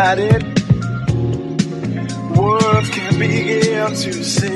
so excited. Words can't begin to say.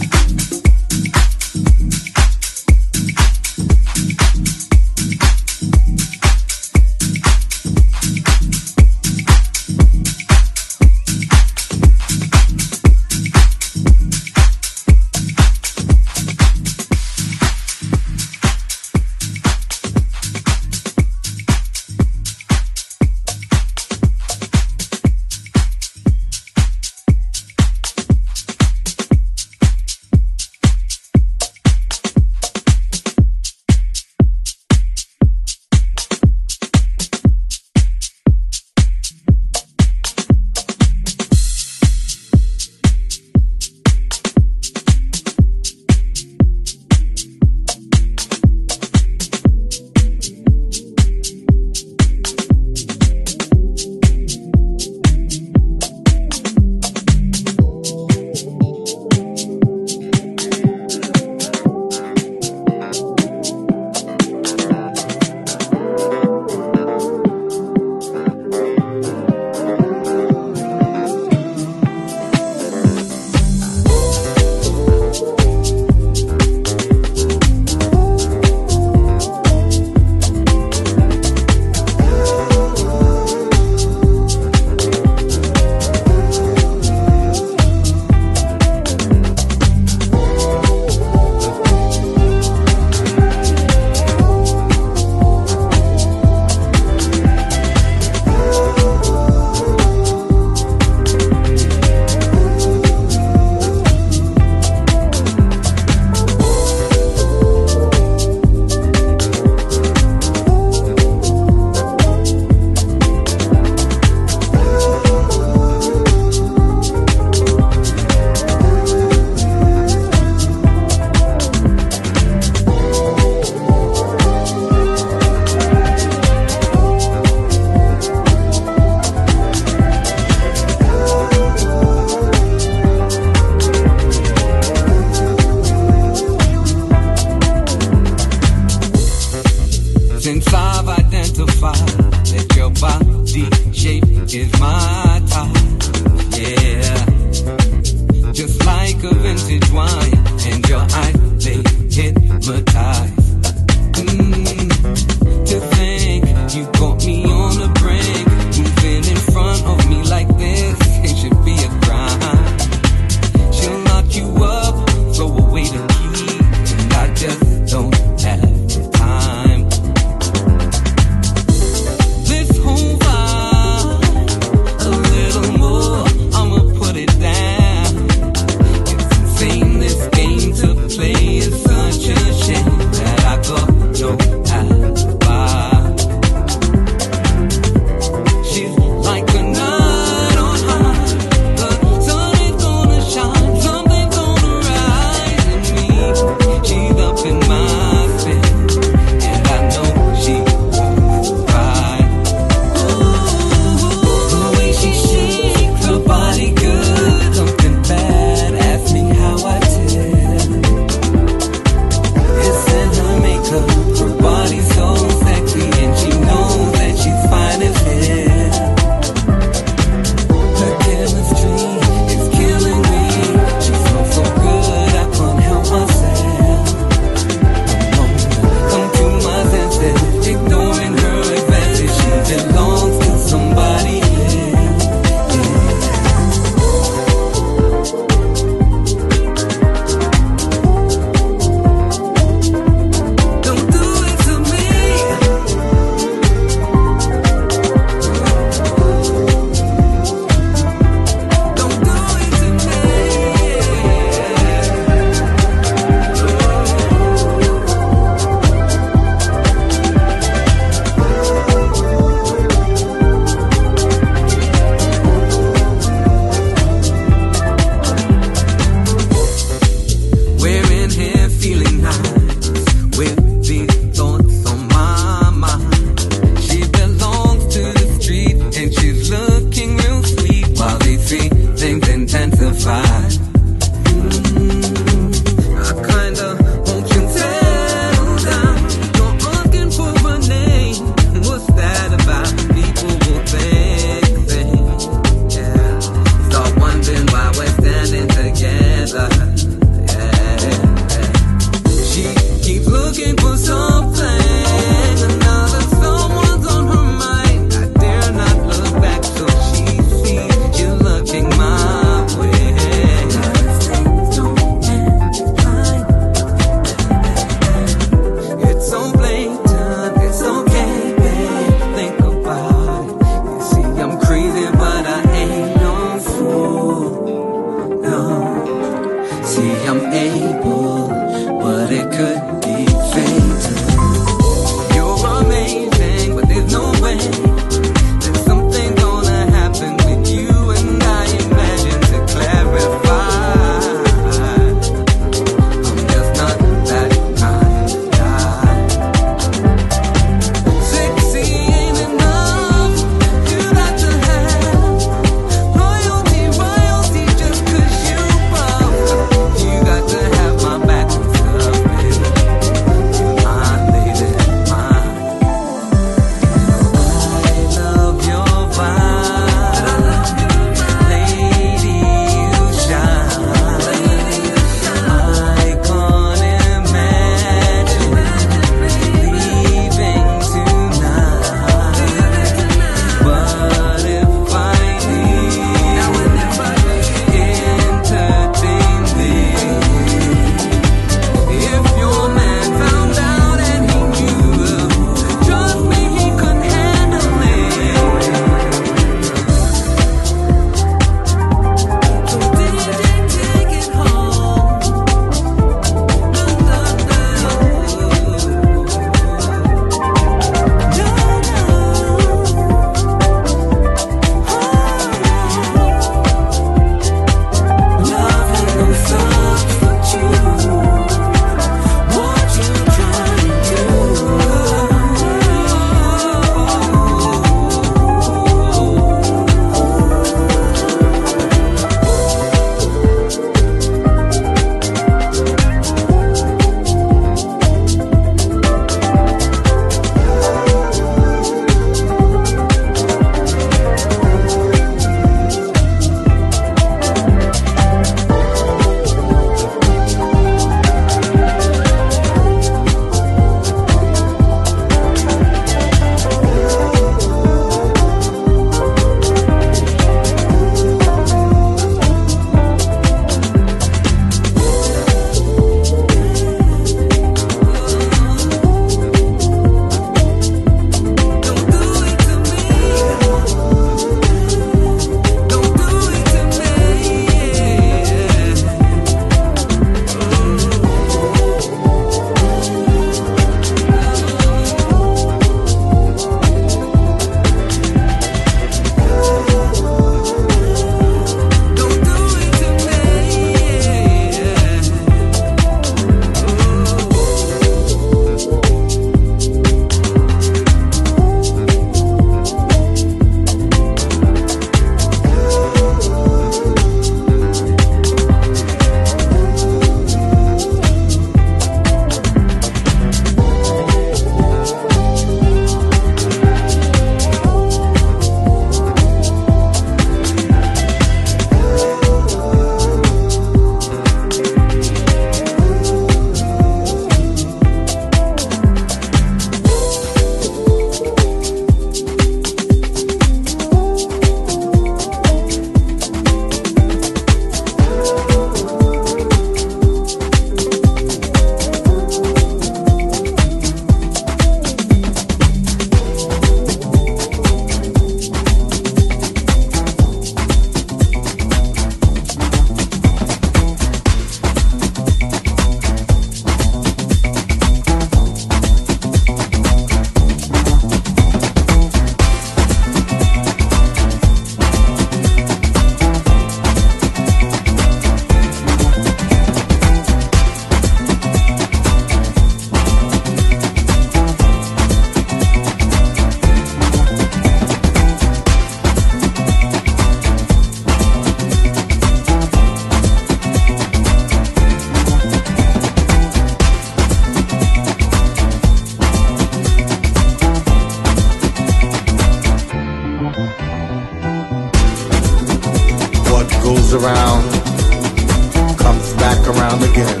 Around again.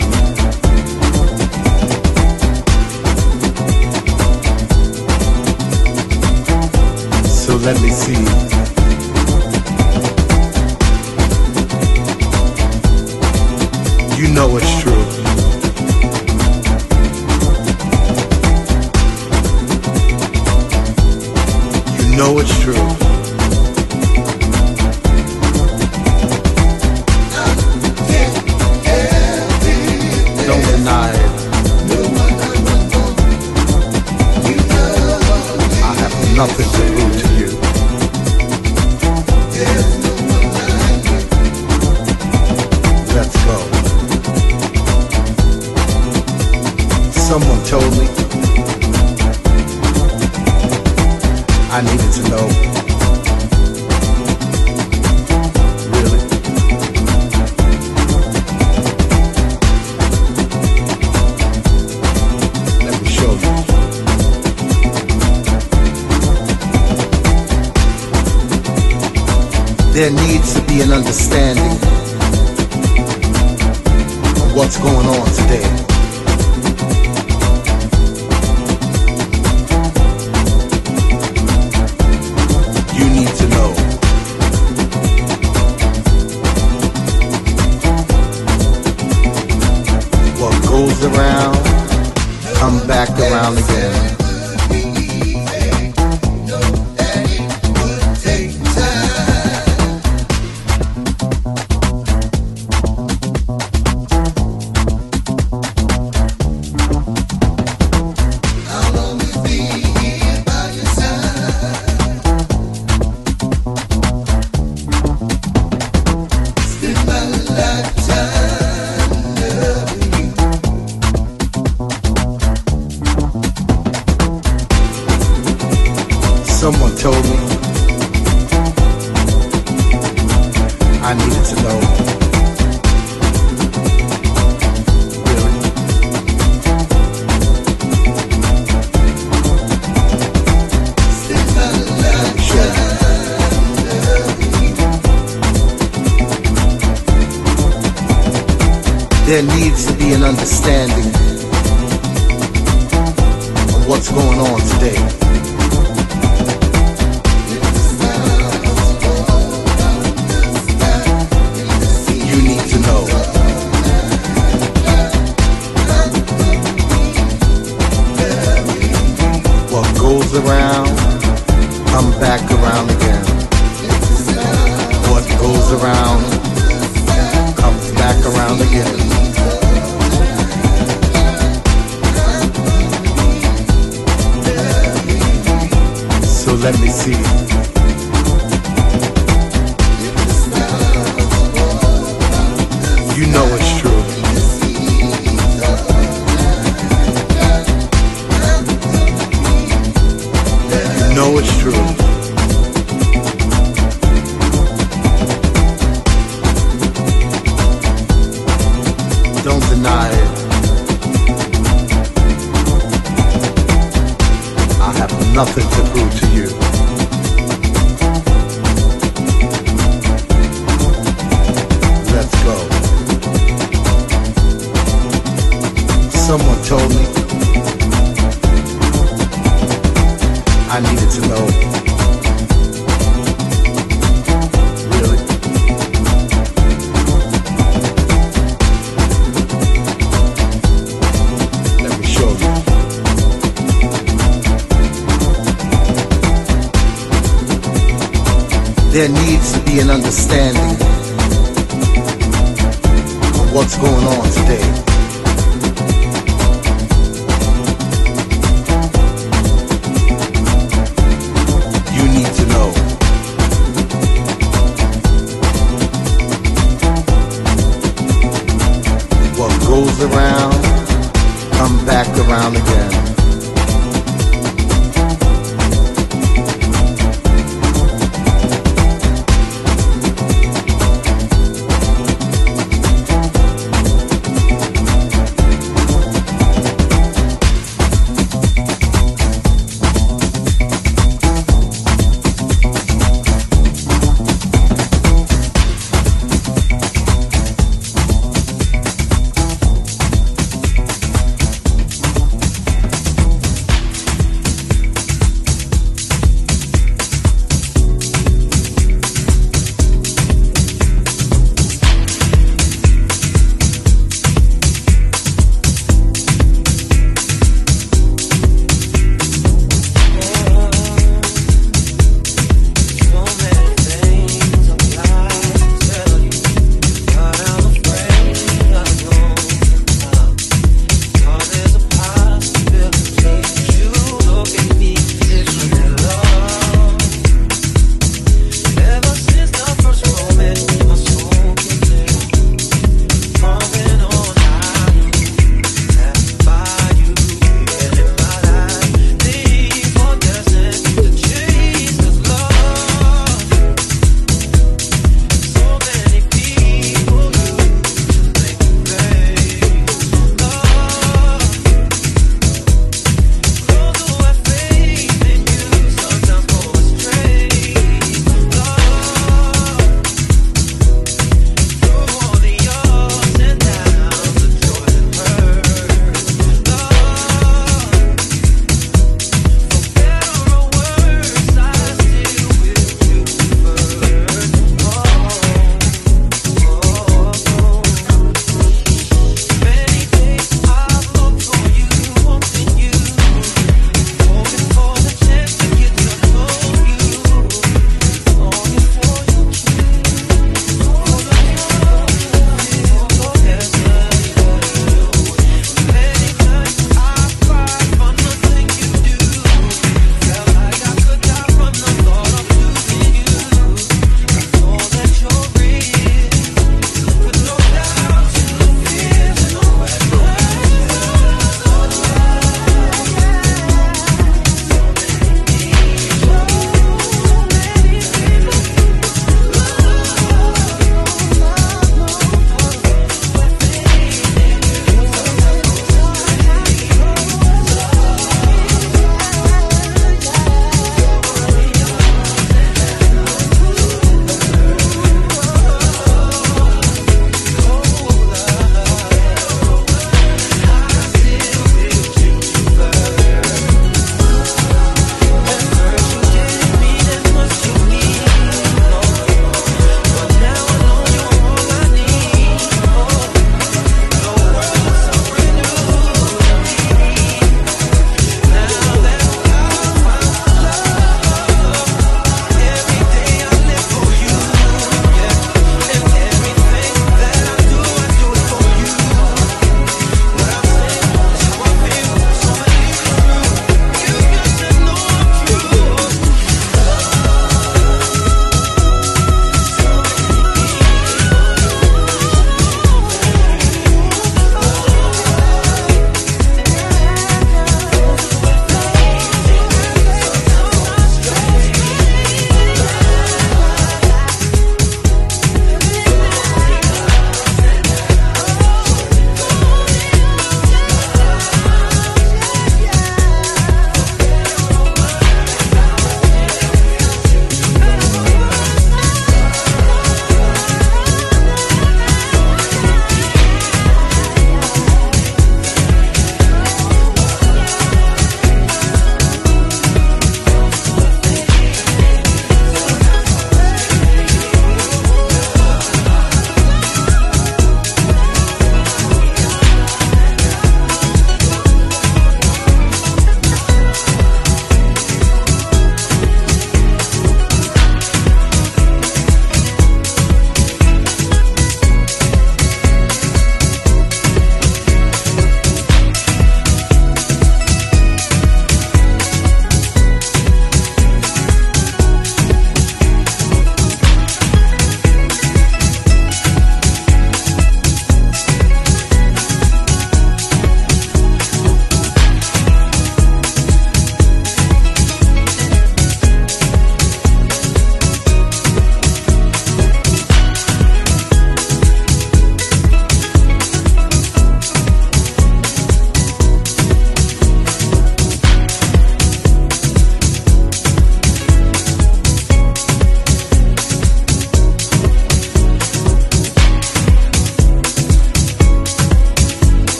So let me see.